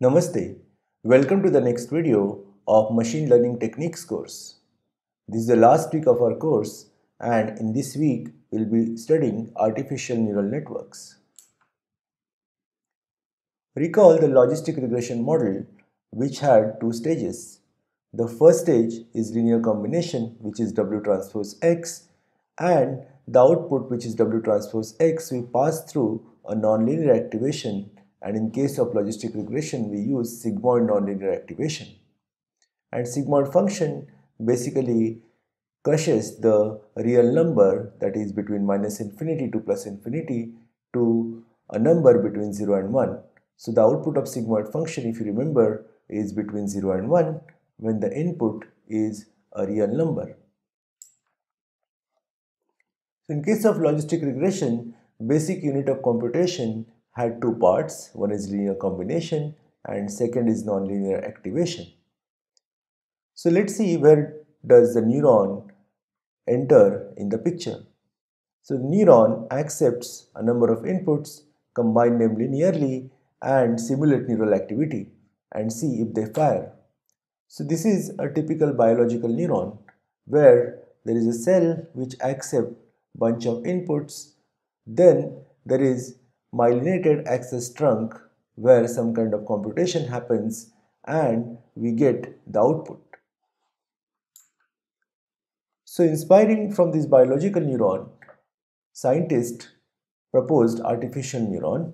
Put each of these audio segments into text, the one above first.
Namaste. Welcome to the next video of Machine Learning Techniques course. This is the last week of our course and in this week we'll be studying artificial neural networks. Recall the logistic regression model which had two stages. The first stage is linear combination which is W transpose X and the output which is W transpose X we pass through a nonlinear activation and in case of logistic regression we use sigmoid nonlinear activation. And sigmoid function basically crushes the real number that is between minus infinity to plus infinity to a number between 0 and 1. So the output of sigmoid function if you remember is between 0 and 1 when the input is a real number. So in case of logistic regression, basic unit of computation had two parts. One is linear combination and second is nonlinear activation. So let's see where does the neuron enter in the picture. So the neuron accepts a number of inputs, combine them linearly and simulate neural activity and see if they fire. So this is a typical biological neuron where there is a cell which accepts bunch of inputs then there is myelinated axon trunk where some kind of computation happens and we get the output. So inspiring from this biological neuron, scientists proposed artificial neuron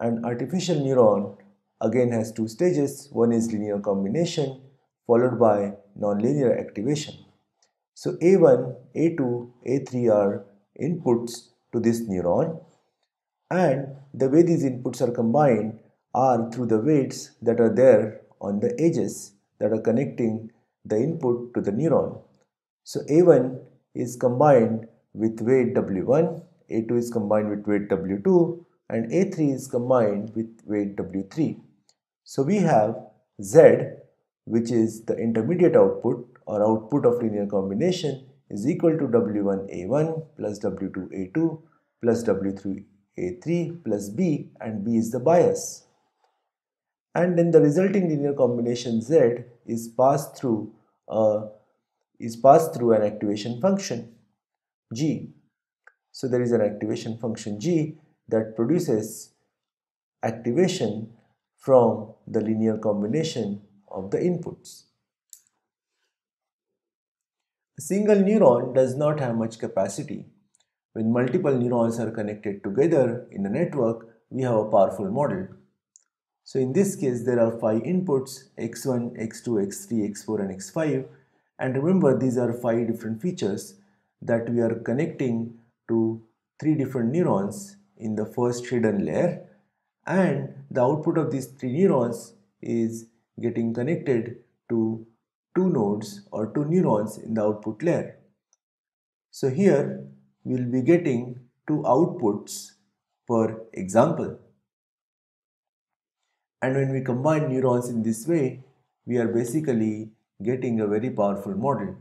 and artificial neuron again has two stages. One is linear combination followed by nonlinear activation. So A1, A2, A3 are inputs to this neuron and the way these inputs are combined are through the weights that are there on the edges that are connecting the input to the neuron. So A1 is combined with weight W1, A2 is combined with weight W2 and A3 is combined with weight W3. So we have Z which is the intermediate output or output of linear combination is equal to W1A1 plus W2A2 plus W3A3 plus B and B is the bias. And then the resulting linear combination Z is passed through uh, is passed through an activation function G. So there is an activation function G that produces activation from the linear combination of the inputs. A single neuron does not have much capacity. When multiple neurons are connected together in a network, we have a powerful model. So in this case, there are five inputs, x1, x2, x3, x4 and x5. And remember, these are five different features that we are connecting to three different neurons in the first hidden layer. And the output of these three neurons is getting connected to two nodes or two neurons in the output layer. So here we will be getting two outputs per example. And when we combine neurons in this way, we are basically getting a very powerful model.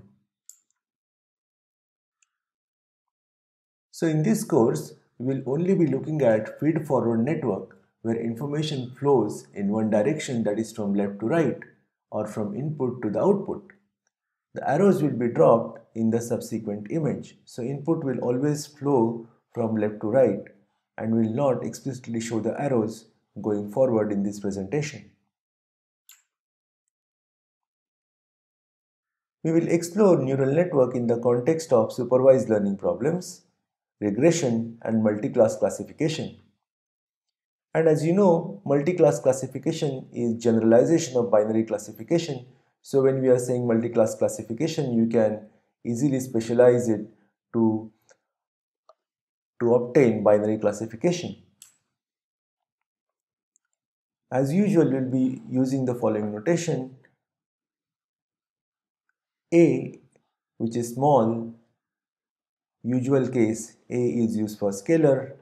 So in this course, we will only be looking at feed-forward network where information flows in one direction that is from left to right or from input to the output. The arrows will be dropped in the subsequent image. So input will always flow from left to right and will not explicitly show the arrows going forward in this presentation. We will explore neural network in the context of supervised learning problems, regression and multi-class classification. And as you know, multi-class classification is generalization of binary classification. So when we are saying multi-class classification, you can easily specialize it to, to obtain binary classification. As usual, we'll be using the following notation. A, which is small, usual case A is used for scalar,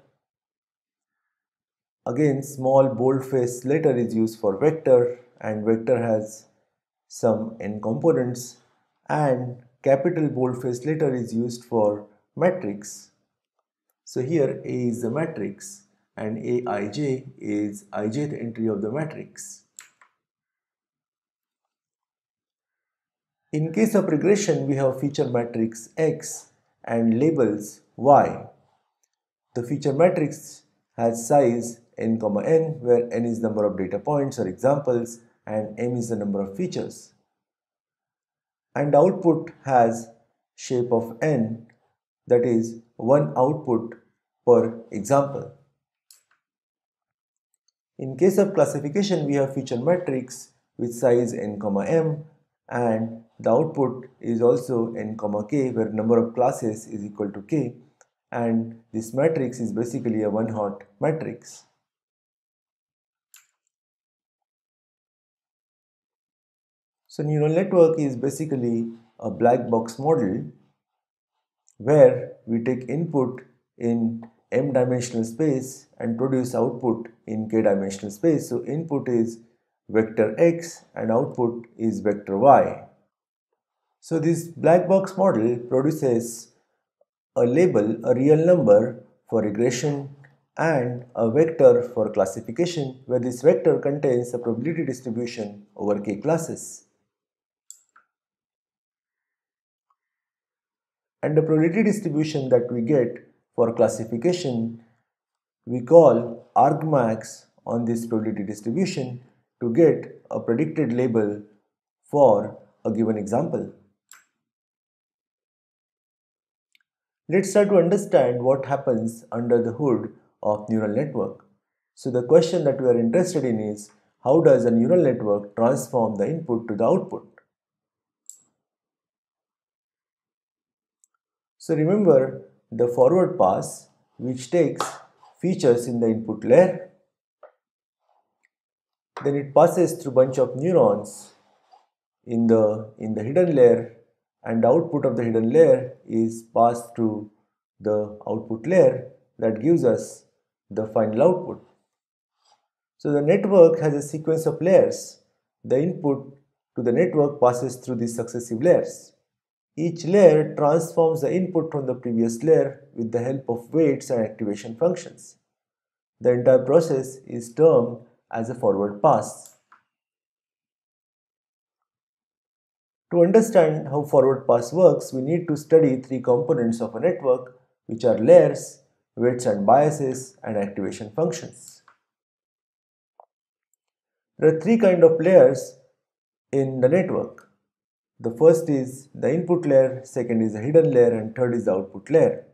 Again small boldface letter is used for vector and vector has some n components and capital boldface letter is used for matrix. So here A is the matrix and Aij is ijth entry of the matrix. In case of regression, we have feature matrix X and labels Y. The feature matrix has size n, n where n is number of data points or examples and m is the number of features. And output has shape of n that is one output per example. In case of classification, we have feature matrix with size n comma m and the output is also n comma k where number of classes is equal to k and this matrix is basically a one hot matrix. So neural network is basically a black box model where we take input in m dimensional space and produce output in k dimensional space. So input is vector x and output is vector y. So this black box model produces a label, a real number for regression and a vector for classification where this vector contains a probability distribution over k classes. And the probability distribution that we get for classification we call argmax on this probability distribution to get a predicted label for a given example. Let's try to understand what happens under the hood of neural network. So the question that we are interested in is how does a neural network transform the input to the output? So remember the forward pass which takes features in the input layer then it passes through bunch of neurons in the in the hidden layer and the output of the hidden layer is passed through the output layer that gives us the final output. So the network has a sequence of layers. The input to the network passes through these successive layers. Each layer transforms the input from the previous layer with the help of weights and activation functions. The entire process is termed as a forward pass. To understand how forward pass works, we need to study three components of a network which are layers, weights and biases and activation functions. There are three kind of layers in the network. The first is the input layer, second is the hidden layer and third is the output layer.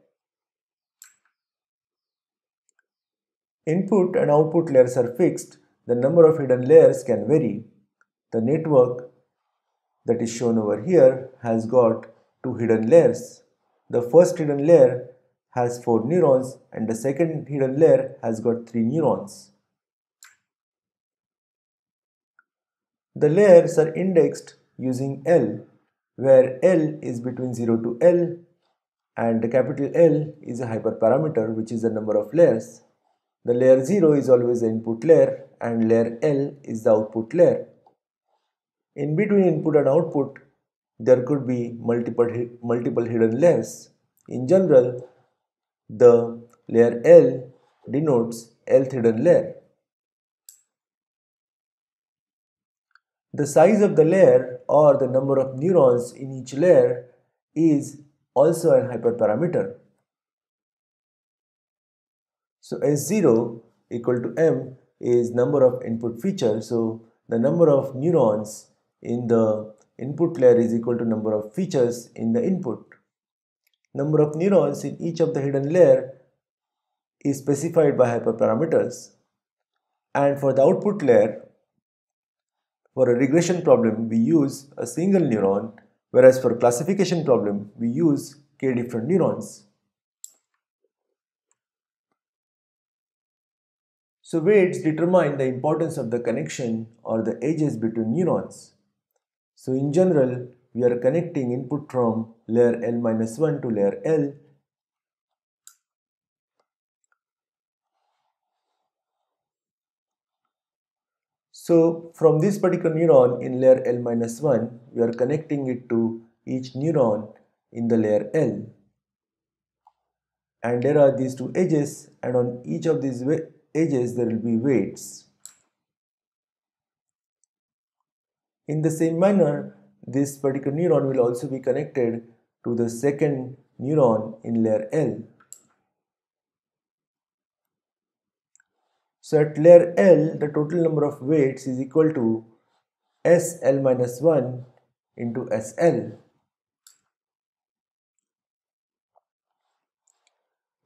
Input and output layers are fixed. The number of hidden layers can vary. The network that is shown over here has got two hidden layers. The first hidden layer has four neurons and the second hidden layer has got three neurons. The layers are indexed using L where L is between 0 to L and the capital L is a hyperparameter which is the number of layers. The layer 0 is always the input layer and layer L is the output layer. In between input and output, there could be multiple, multiple hidden layers. In general, the layer L denotes Lth hidden layer. The size of the layer or the number of neurons in each layer is also an hyperparameter. So S0 equal to M is number of input features. So the number of neurons in the input layer is equal to number of features in the input. Number of neurons in each of the hidden layer is specified by hyperparameters. And for the output layer, for a regression problem, we use a single neuron, whereas for classification problem, we use k different neurons. So weights determine the importance of the connection or the edges between neurons. So in general, we are connecting input from layer L minus 1 to layer L. So from this particular neuron in layer L minus 1, we are connecting it to each neuron in the layer L. And there are these two edges and on each of these edges there will be weights. In the same manner, this particular neuron will also be connected to the second neuron in layer L. So at layer L, the total number of weights is equal to SL minus 1 into SL.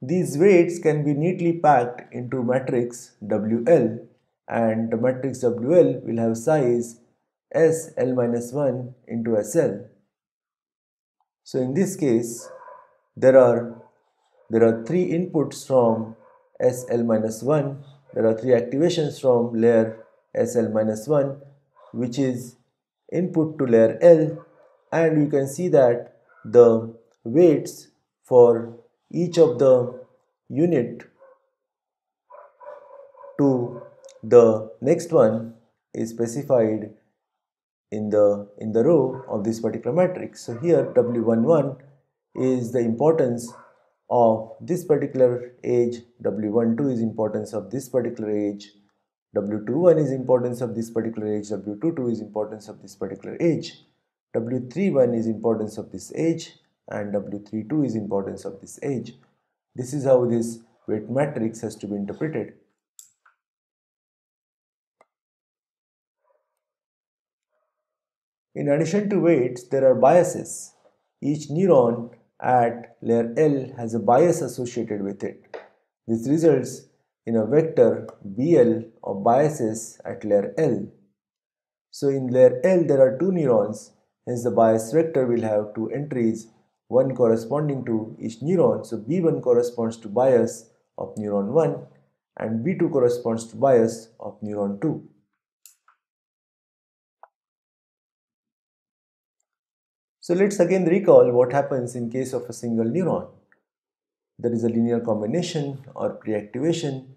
These weights can be neatly packed into matrix WL and the matrix WL will have size SL minus 1 into SL. So in this case there are there are three inputs from SL minus 1 there are three activations from layer SL minus 1 which is input to layer L. And you can see that the weights for each of the unit to the next one is specified in the in the row of this particular matrix. So here w11 is the importance of this particular edge w12 is importance of this particular edge w21 is importance of this particular edge w22 is importance of this particular edge w31 is importance of this edge and w32 is importance of this edge this is how this weight matrix has to be interpreted In addition to weights, there are biases. Each neuron at layer L has a bias associated with it. This results in a vector BL of biases at layer L. So in layer L there are two neurons, hence the bias vector will have two entries, one corresponding to each neuron. So B1 corresponds to bias of neuron 1 and B2 corresponds to bias of neuron 2. So let's again recall what happens in case of a single neuron. There is a linear combination or pre-activation.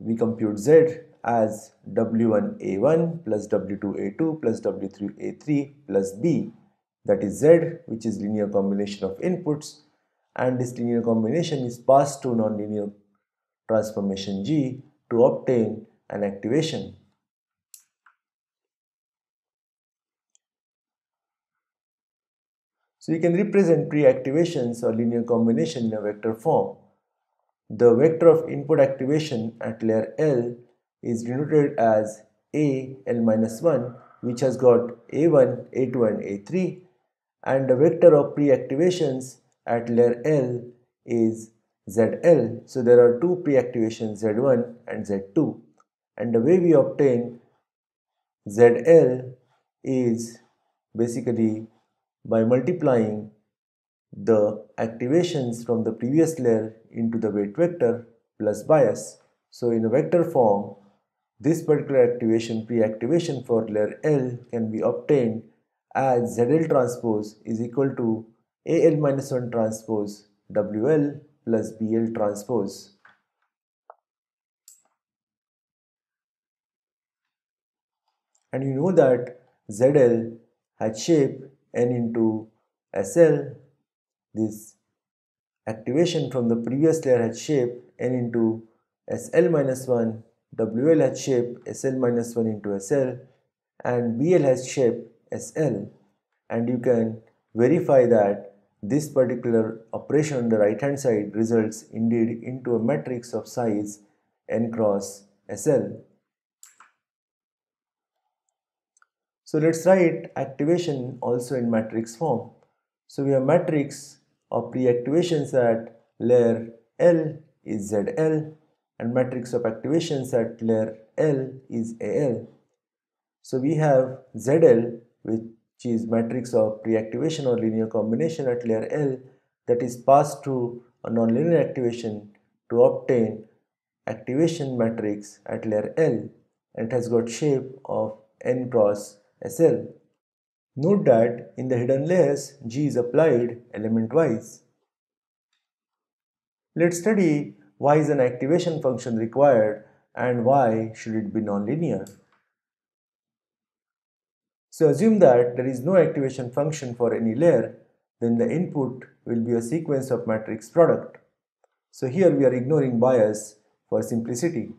We compute Z as W1A1 plus W2A2 plus W3A3 plus B that is Z which is linear combination of inputs and this linear combination is passed to nonlinear transformation G to obtain an activation. So you can represent pre-activations or linear combination in a vector form. The vector of input activation at layer L is denoted as A L minus 1 which has got A1, A2 and A3 and the vector of pre-activations at layer L is ZL. So there are two pre-activations Z1 and Z2 and the way we obtain ZL is basically by multiplying the activations from the previous layer into the weight vector plus bias. So in a vector form, this particular activation pre-activation for layer L can be obtained as ZL transpose is equal to AL minus 1 transpose WL plus BL transpose. And you know that ZL has shape n into SL this activation from the previous layer had shape n into SL minus 1 WL has shape SL minus 1 into SL and BL has shape SL and you can verify that this particular operation on the right hand side results indeed into a matrix of size n cross SL. So let's write activation also in matrix form. So we have matrix of pre-activations at layer L is ZL and matrix of activations at layer L is AL. So we have ZL which is matrix of pre-activation or linear combination at layer L that is passed through a nonlinear activation to obtain activation matrix at layer L and it has got shape of n cross SL. Note that in the hidden layers, G is applied element wise. Let's study why is an activation function required and why should it be nonlinear. So assume that there is no activation function for any layer, then the input will be a sequence of matrix product. So here we are ignoring bias for simplicity.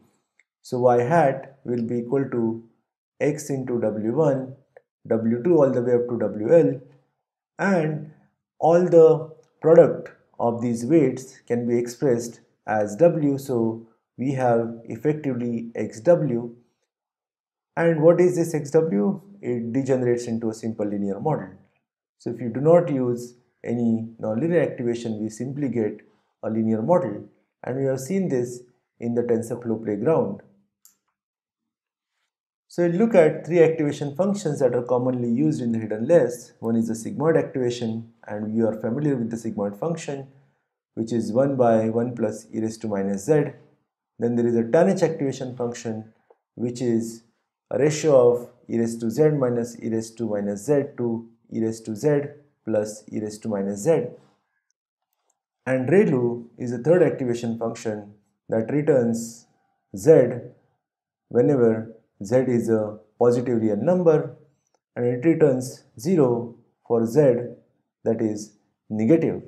So y hat will be equal to x into w1 W2 all the way up to WL and all the product of these weights can be expressed as W so we have effectively XW and what is this XW? It degenerates into a simple linear model. So if you do not use any nonlinear activation we simply get a linear model and we have seen this in the TensorFlow playground. So we'll look at three activation functions that are commonly used in the hidden layers. One is the sigmoid activation and we are familiar with the sigmoid function which is 1 by 1 plus e raised to minus z. Then there is a tanh activation function which is a ratio of e raised to z minus e raised to minus z to e raised to z plus e raised to minus z. And ReLU is a third activation function that returns z whenever z is a positive real number and it returns 0 for z that is negative.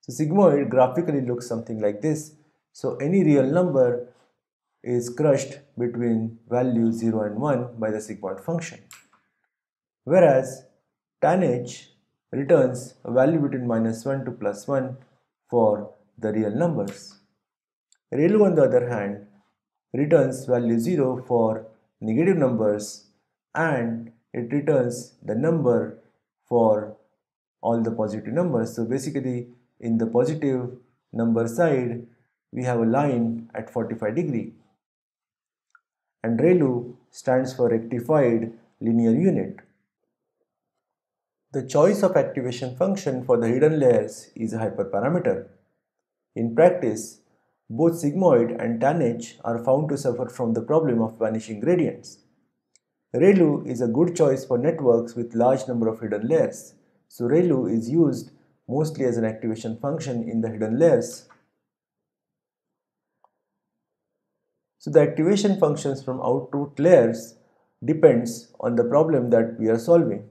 So sigmoid graphically looks something like this. So any real number is crushed between values 0 and 1 by the sigmoid function. Whereas tanh returns a value between minus 1 to plus 1 for the real numbers. ReLU on the other hand returns value 0 for negative numbers and it returns the number for all the positive numbers. So basically in the positive number side we have a line at 45 degree and ReLU stands for rectified linear unit. The choice of activation function for the hidden layers is a hyperparameter. In practice, both sigmoid and tanh are found to suffer from the problem of vanishing gradients. ReLU is a good choice for networks with large number of hidden layers. So ReLU is used mostly as an activation function in the hidden layers. So the activation functions from output layers depends on the problem that we are solving.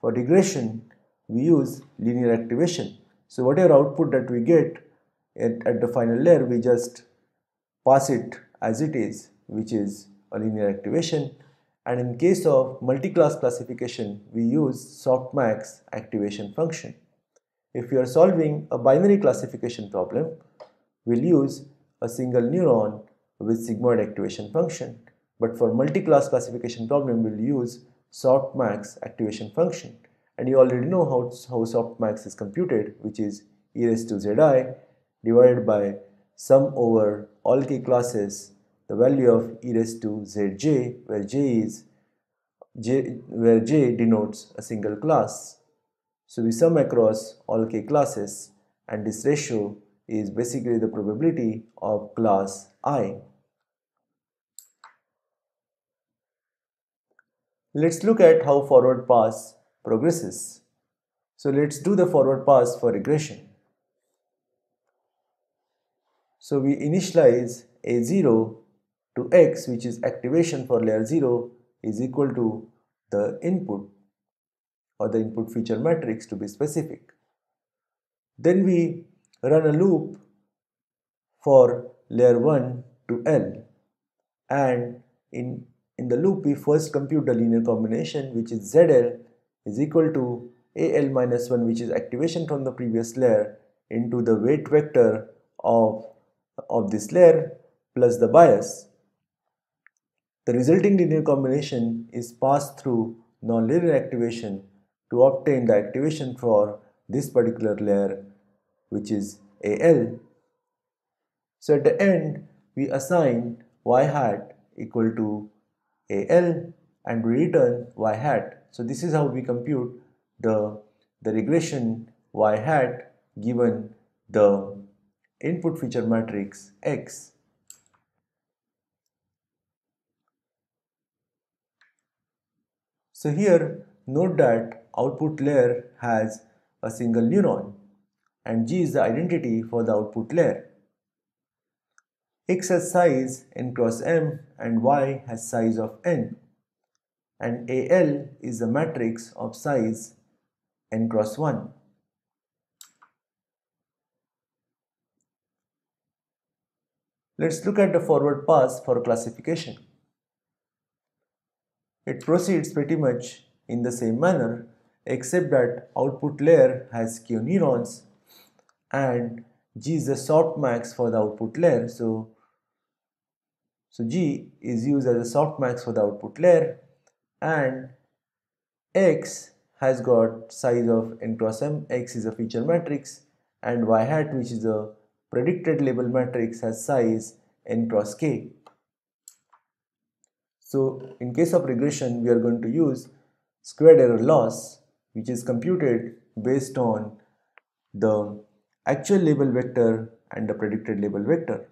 For regression, we use linear activation. So whatever output that we get at, at the final layer we just pass it as it is which is a linear activation. And in case of multi-class classification we use softmax activation function. If we are solving a binary classification problem we'll use a single neuron with sigmoid activation function. But for multi-class classification problem we'll use softmax activation function. And you already know how, how softmax is computed which is e raised to zi divided by sum over all k classes the value of e raised to zj where j is j where j denotes a single class. So we sum across all k classes and this ratio is basically the probability of class i. Let's look at how forward pass progresses. So let's do the forward pass for regression so we initialize A0 to X which is activation for layer 0 is equal to the input or the input feature matrix to be specific. Then we run a loop for layer 1 to L and in, in the loop we first compute the linear combination which is ZL is equal to AL minus 1 which is activation from the previous layer into the weight vector of of this layer plus the bias. The resulting linear combination is passed through nonlinear activation to obtain the activation for this particular layer which is AL. So at the end we assign y hat equal to AL and we return y hat. So this is how we compute the, the regression y hat given the input feature matrix X So here note that output layer has a single neuron and G is the identity for the output layer. X has size n cross m and Y has size of n and AL is a matrix of size n cross 1. Let's look at the forward pass for classification. it proceeds pretty much in the same manner except that output layer has Q neurons and G is the softmax for the output layer. So, so G is used as a softmax for the output layer and X has got size of n cross m, X is a feature matrix and Y hat which is a predicted label matrix has size n cross k. So in case of regression we are going to use squared error loss which is computed based on the actual label vector and the predicted label vector.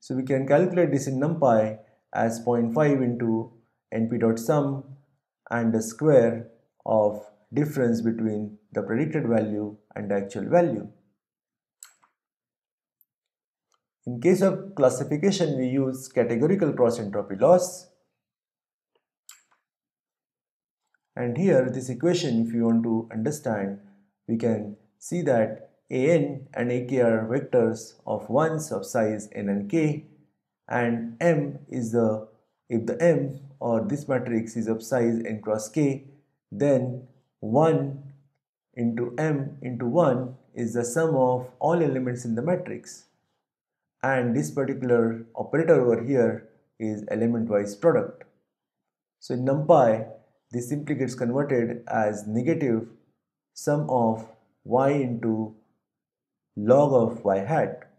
So we can calculate this in NumPy as 0.5 into np.sum and the square of difference between the predicted value and the actual value. In case of classification, we use categorical cross entropy loss And here this equation if you want to understand we can see that an and ak are vectors of ones of size n and k and m is the if the m or this matrix is of size n cross k then 1 into m into 1 is the sum of all elements in the matrix and this particular operator over here is element wise product. So in NumPy this simply gets converted as negative sum of y into log of y hat